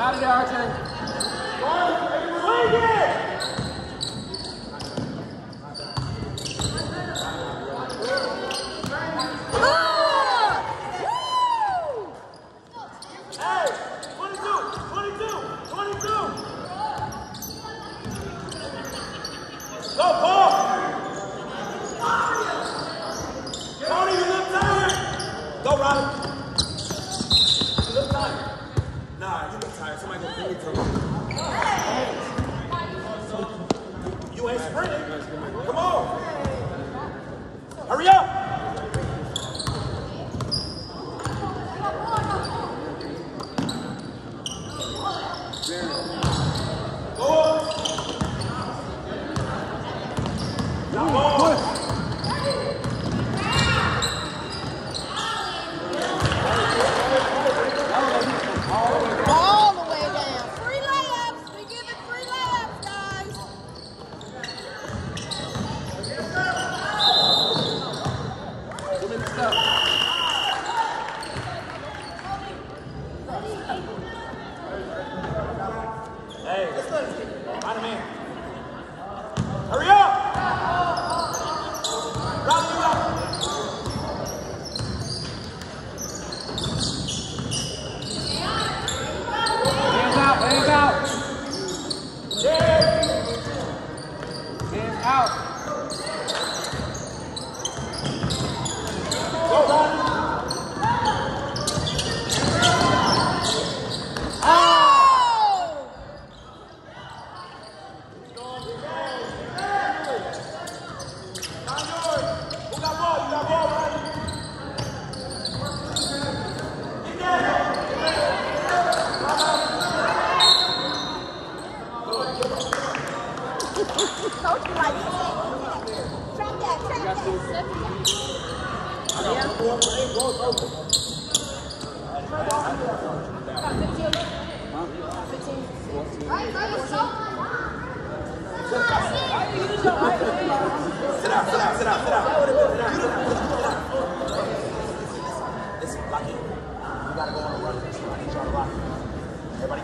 out of there, RJ. Come on. go.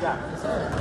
Yeah.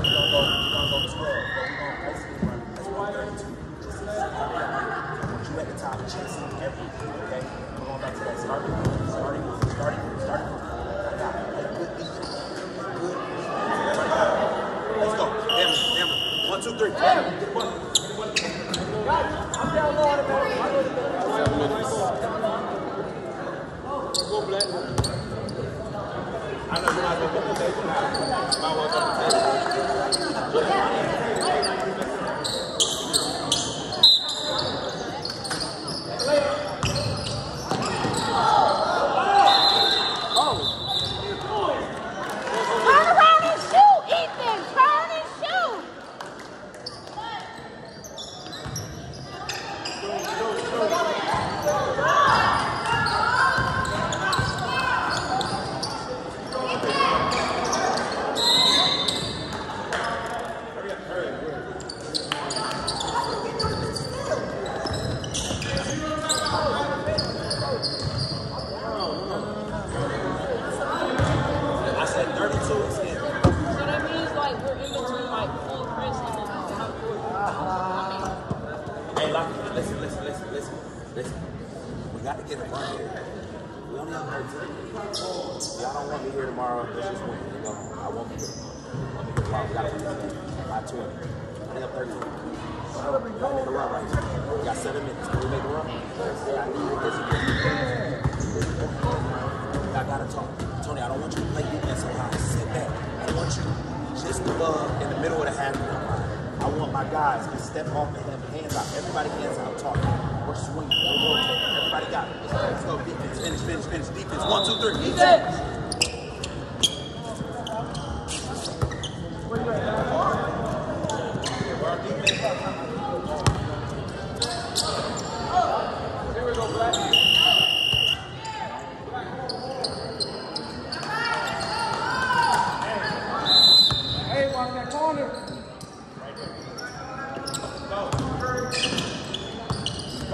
you to play defense so high. Sit back. I want you just above in the middle of the half court line. I want my guys to step off and have hands out. Everybody hands out, talking. We're swinging, we're rotating. Everybody got it. Let's go defense. Finish, finish, finish. Defense. One, two, three. Defense.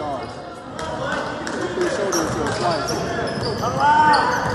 yards. Put your shoulders to a slice. Come on!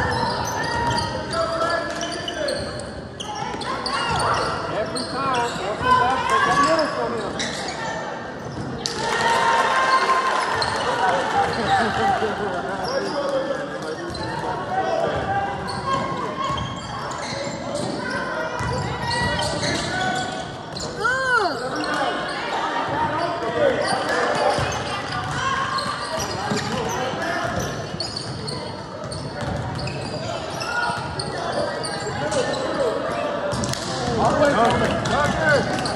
好嘞好嘞好嘞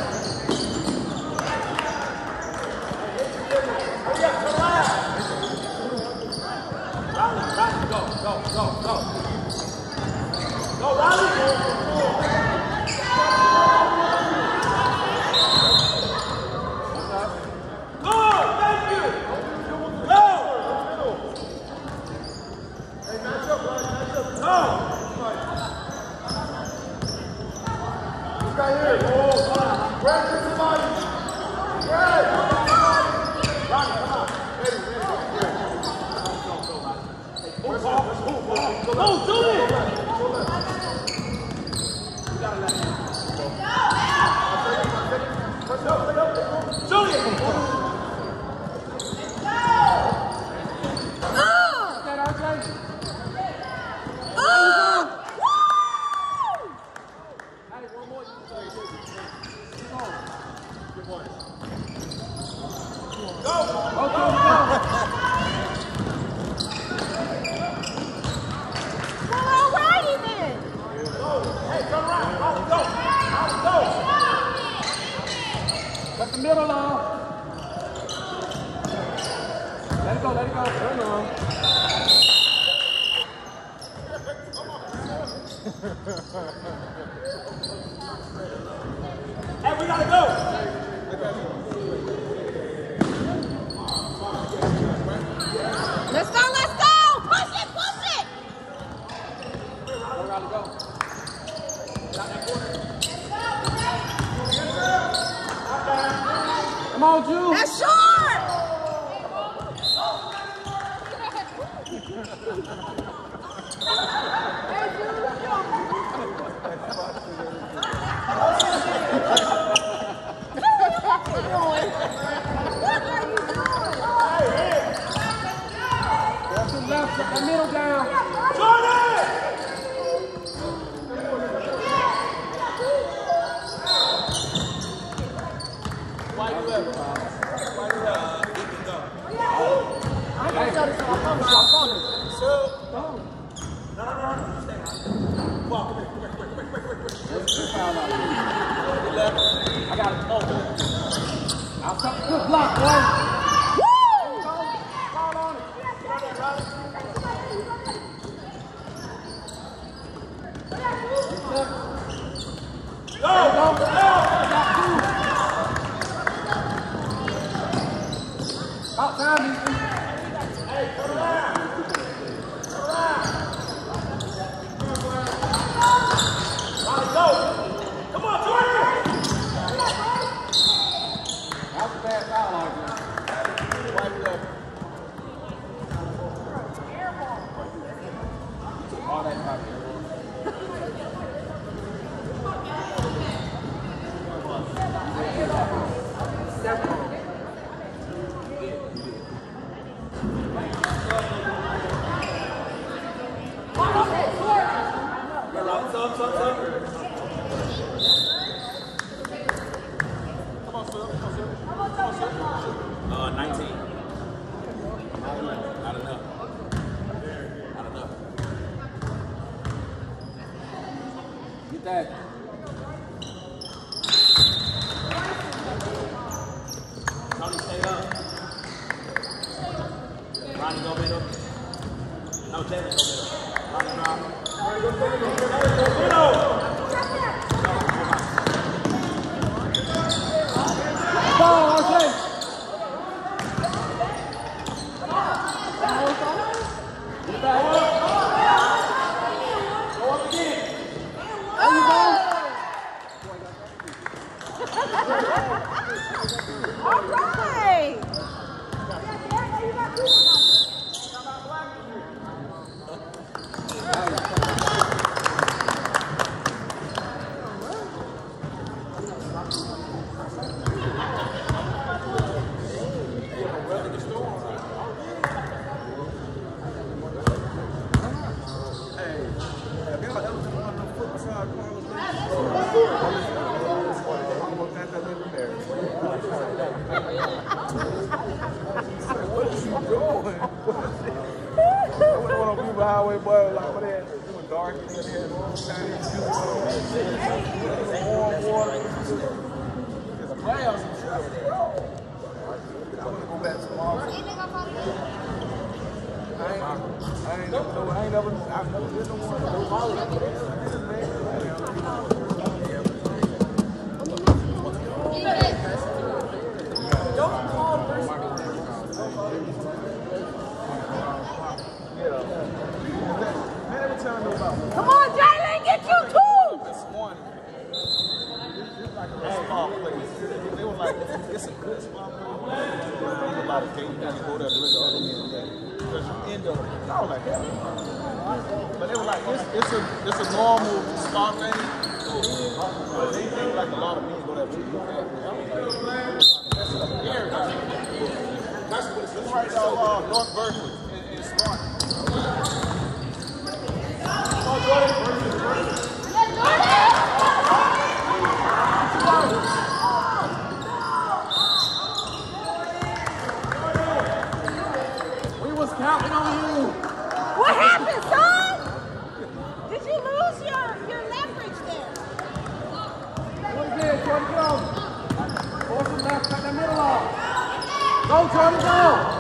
middle off. Let it go, let it go. Turn on. Hey, we gotta go. Let's go, let's go. Push it, push it. We gotta go. Come on, Jude. That's short. What are you doing? Left to left, set the middle down. I got it. Oh. I'll stop. Good block, boy. Call on it. About time, Ethan. Come on, Jordan. That's a bad foul on him. Wipe it up. All that time. Uh, 19. Not enough. Not enough. Get that. hallway, boy, like, what is it? It was dark in there, it was shiny, it warm water. It's a playoffs But they were like, it's, it's a it's a normal star thing. But they think like a lot of men go there to look at. That's it's it's right North Berkeley was counting on you. What happened, son? Did you lose your, your leverage there? What is it, Jordan? Go. Force him left, cut that middle off. Go, Jordan, go.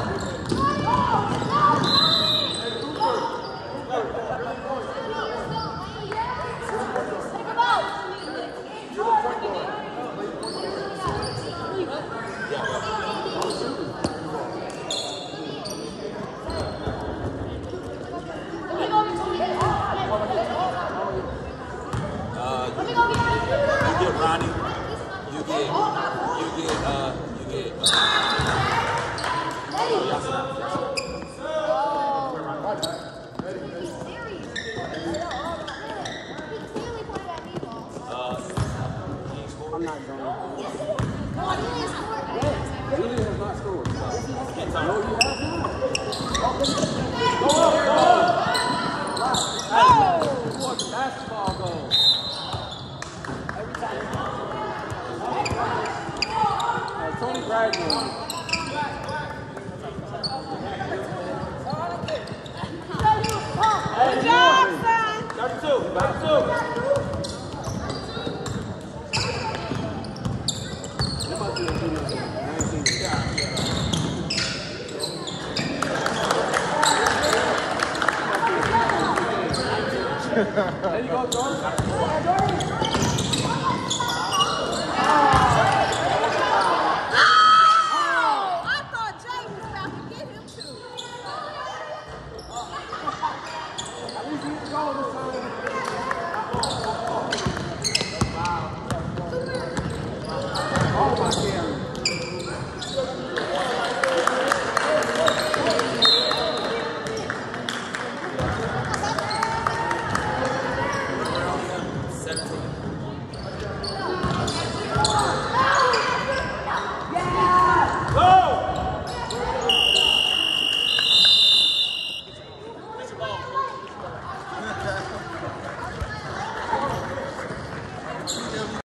Get Ronnie. You get, you get, uh, you get, uh, There you go, Jordan.